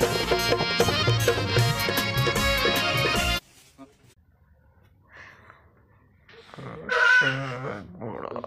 अच्छा, बड़ा